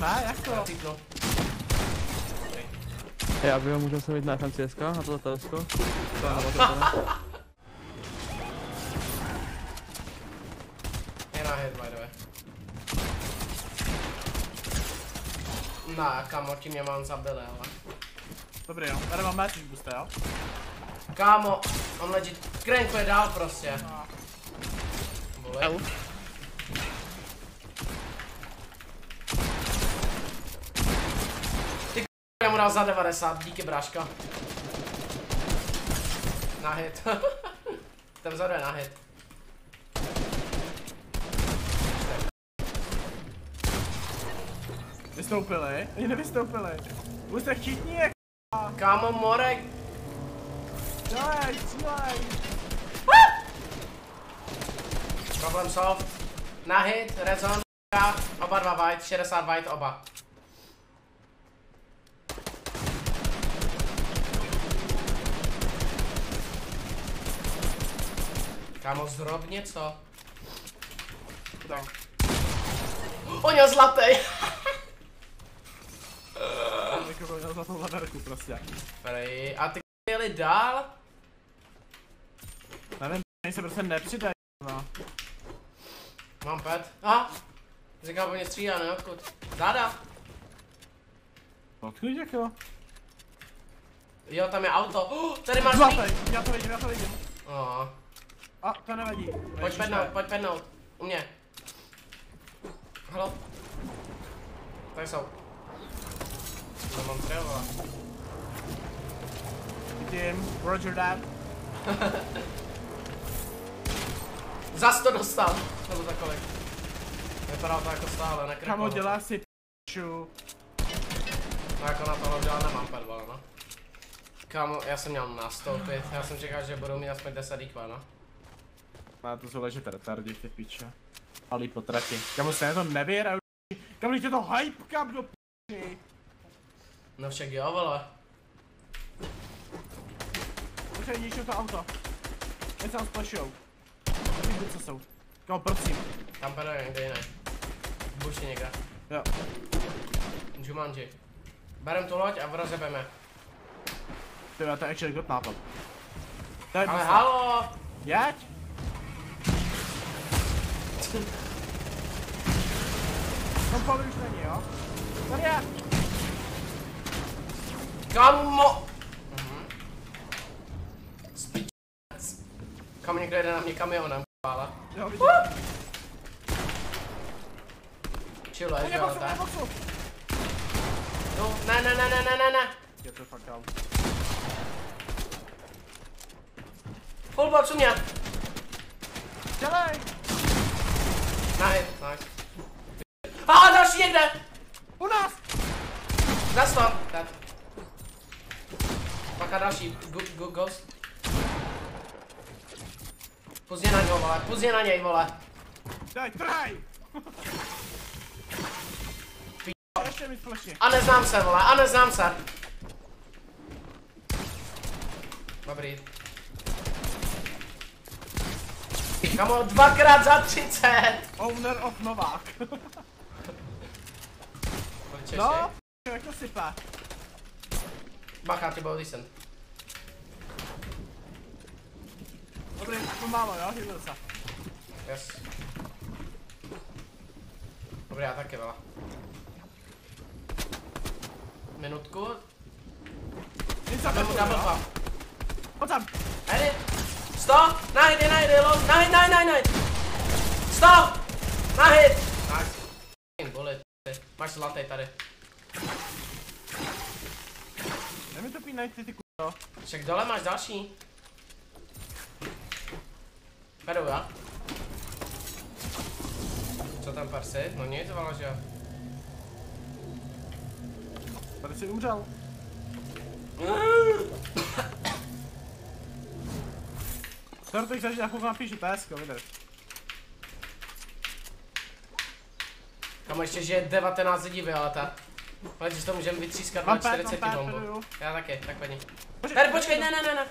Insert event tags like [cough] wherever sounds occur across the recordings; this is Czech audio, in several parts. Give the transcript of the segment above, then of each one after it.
ne, jak to? Já bych ho můžu se mít na FMCSK, na to letelsko. To je [laughs] ne. Je na hit, by the way. Na, kamo, tím mě mám zabili, ale. Dobrý jo, tady mám magic booster, jo? Kámo, on legit crankuje dál prostě. No. Vole. Au. Ty k***, dal za 90, díky bráška. Na hit. [laughs] Ten vzadu je na hit. Vystoupili? Oni nevystoupili. Vy jste chytní jak Kámo, Morek, Dělej, cílej. problem solved. Na hit, red zone, oba dva white, 60 white oba. Kámo, zrob něco. Tam. On je zlatý. Jako měl prostě. Prej, a ty jeli dál? Nevím, oni se prostě nepřidají. No. Mám pet. Aha. Říkal, po mě střílá, ne? Odkud? Záda. Odkud jak jo? Jo, tam je auto. Oh, tady máš Zlatý, já to vidím, já to vidím. Oh. A, to nevadí. Pojď pednout, ne. pojď pednout. U mě. Halo. Tady jsou. To mám třeba. Vidím, Roger that. [laughs] Zas to dostal. Nebo za kolik. Vypadá to jako stále, nekrko. Kamo dělá si p***ču. No jako na tohle dělá nemám pet, vole, no. Kámo, já jsem měl nastoupit. Já jsem čekal, že budou mít aspoň 10 IQ, no. Má to jsou ležet retardi, ty piče. Ale po trati. Kamo se na to nevěra. Kamo, je to hype, kam do p***y. No však jo, vole. Počkej, ničím to auto. Se nám splashujou. Nevím, co jsou. Kamo, prosím. Tam peduje někde jiný. V buši někde. Jo. Jumanji. Berem tu loď a rozebeme. Ty to je actually good nápad. Ale halo! Jeď! Tom Paul už není, jo? Tady je! Kamo! Mhm. Spičec. Kam někdo jede na mě kamionem, ale. Jo, vidím. Chilluje, Oni že jo, boxu, oni tak? boxu! No, ne, ne, ne, ne, ne, ne, ne. Get the fuck out. Full box u mě. Dělej! Na hit, nice. A další někde! U nás! Zas to. Dead. Pak a další, go, go, ghost. Pozdě na něj, vole, pozdě na něj, vole. Daj, trhaj! A neznám se, vole, a neznám se. Dobrý. Kamo, dvakrát za 30. Owner of Novák. No, jak to sype. Bacha, ty byl decent. Dobrý, to málo, jo, hýbil se. Yes. Dobrý, já taky, vole. Minutku. Nic za pump. Pojď tam. Edit. Stop. Najde, najde, low. Najde, najde, najde, najde. Stop. Na hit. Nice. Bullet. Máš zlatý tady. Dej mi to pínaj, ty ty k***o. Však dole máš další. Pedu, já? Co tam Percy? No nic. Tady jsi umřel. [laughs] Sorry, teď zažít, já chvilku napíšu PSK, vydrž. Kam ještě, že je 19 lidí vyhalata. Ale že to můžeme vytřískat na pát, 40 mám pát, bombu. Já taky, tak. Počkej, Tady počkej, ne, ne, ne, ne.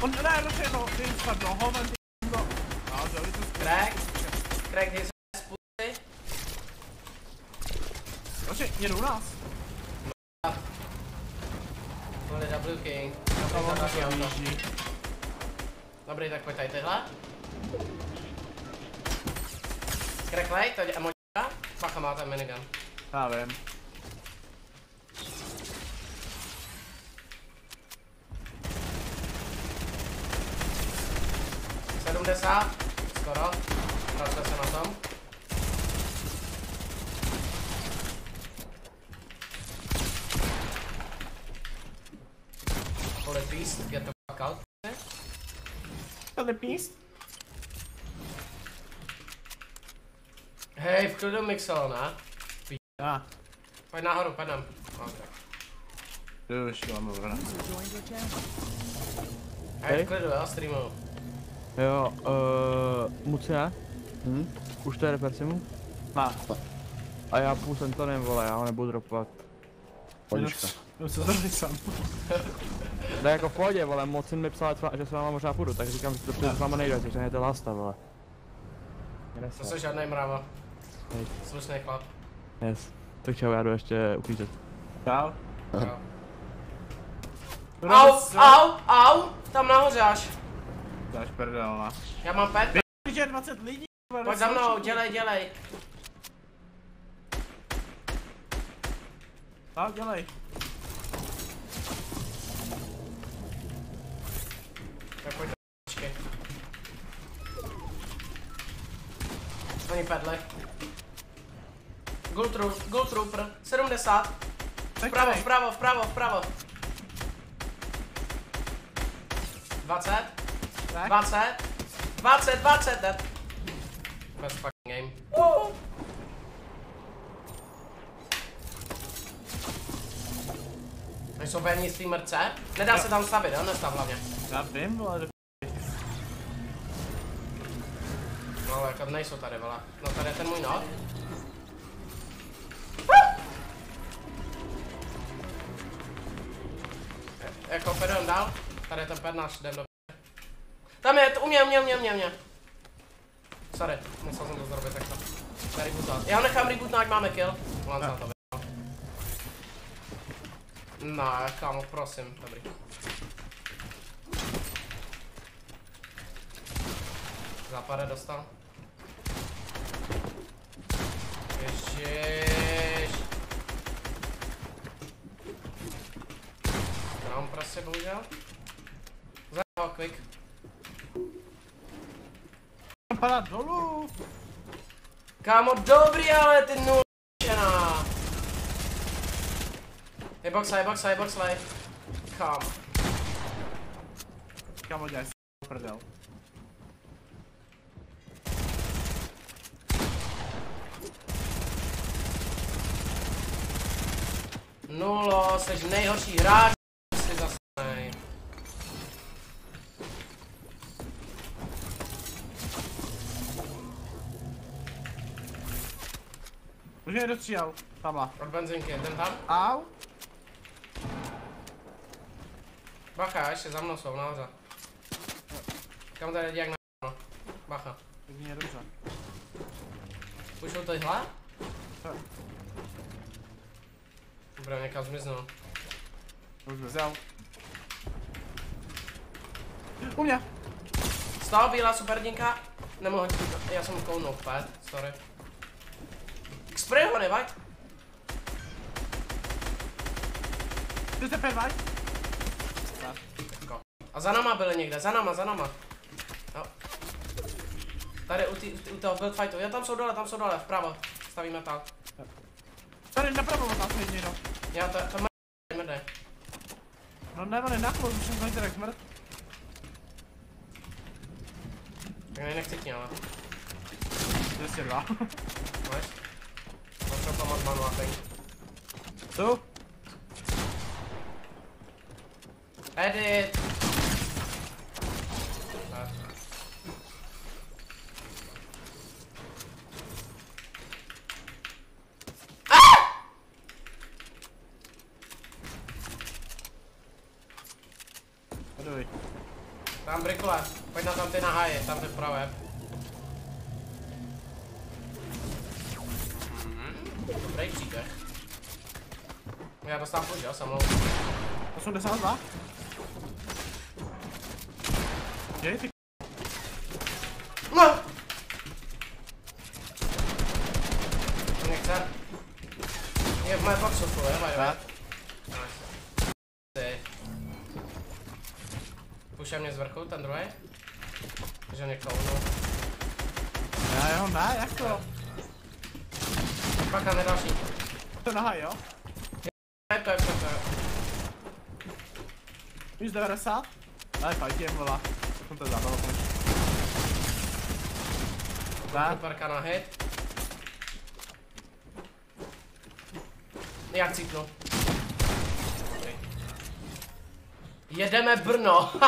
On, ne, dobře, no, ty spadlo, hoven, ty no. No, je to Crack. Crack, his ass pussy. Počkej, jedu u nás. Tohle je W King. Tam Dobrý, on tak se auto. Dobrý, tak pojď tady tyhle. Kreklej, to je emočka. Bacha, máte minigun. Já vím. Sedmdesát. Skoro. Pracuje se na tom. Bullet beast, get the Tady píst? Hej, v klidu Mixel, ne? Já. Pojď nahoru, pojď nám. Okay. Jdu, šílám vrna. Hej, Hej. v klidu, jo, streamu. Jo, uh, Mucia? Hm? Už to je repersimu? Má. A já půl s Antonem, vole, já ho nebudu dropovat. Podička. Jdu se zrovna sám. Tak [laughs] jako v pohodě, vole, moc mi psal, že s váma možná půjdu, tak říkám, že to s váma nejde, že hned lasta, vole. Kde To se žádnej mrava. Hej. Slušný chlap. Yes. Tak čau, já jdu ještě uklízet. Čau. Au, au, au, tam nahoře až. Dáš prdel, na. Já mám pet, Víš, že je 20 lidí. vole, pojď za mnou, dělej, dělej. Tak, dělej. Tak pojď počkej. Oni pedli. Gold, Tro- Gold Trooper, 70. Tak Vpravo, vpravo, vpravo, vpravo. 20, Tak. 20, 20, 20, dead. Best fucking game. Uh. Jsou pevní streamer C? Nedá se tam stavit, jo? Nestav hlavně. Já vím, že- No ale jako nejsou tady, vole. No tady je ten můj not. E- Jako pedem dál. Tady je ten ped náš, jdem do Tam je, to- u mě, u mě, u mě, u mě, u mě. Sorry, musel jsem to zrobit takto. Rebootovat. Já ho nechám rebootnout, ať máme kill. Mám za to, No, kámo, prosím, dobrý. Západe dostal. Ježiš. Mám prostě bohužel. Zajel quick. Padá dolů. Kámo, dobrý, ale ty nulčená. Je boxa, je boxa, je box life. Kámo. Kámo, dělej si prdel. Nulo, jsi nejhorší hráč. Jsi. Už mě dostříhal. Tamhle. Od benzinky, ten tam? Au. Bacha, ještě za mnou jsou, nahoře. Kam tady jak na no. Bacha. Tak mě dobře. Už jsou tyhle? Jo. Dobré, někam zmiznul. Už vzal. U mě. Stál bílá superdinka. Nemohu ti já jsem kounul pet, sorry. Spray ho nevaď. Ty jste pět vaj? A za náma byli někde, za náma, za náma. Jo. Tady u, tý, u toho build fightu, jo tam jsou dole, tam jsou dole, vpravo. Stavíme tam. Tady napravo od nás jediný, no. Já to, to má mrdej. No ne, on je na chvíli, už jsem jak smrt. Tak nej nechci tě, ale. 202. Nice. Potřeba pomoct manu a thing. Tu? Edit! Tak. Podívej. Tam brikule, pojď na tam ty na háje, tam ty vpravo. Dobrý příběh. Já dostávám push, jo, samou. 82. Ty No! Nechce. Je v mé boxu full, jo, by the way. Nice. Pušuje mě z vrchu, ten druhý. Že mě kounu. Já jeho ne, jak to? Pak je další. To noha, jo? Je to, je to, je to. Víš 90? Ale fajtě je vole. Jsem to konečně. Ne, Superka na hit. Já cítnu. Okay. Jedeme Brno. [laughs]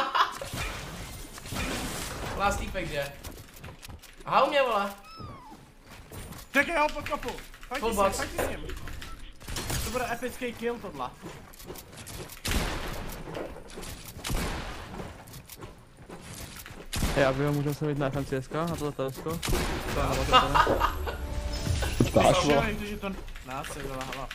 Lás týpek, že? Aha, u mě vole. čekaj, já ho podkopu. Full box. s ním. To bude epický kill tohle. Hej, a vy ho můžeme se mít na FMCSK, na tohle telesko? To je na telefonu. Dáš, vole. To nás se vole,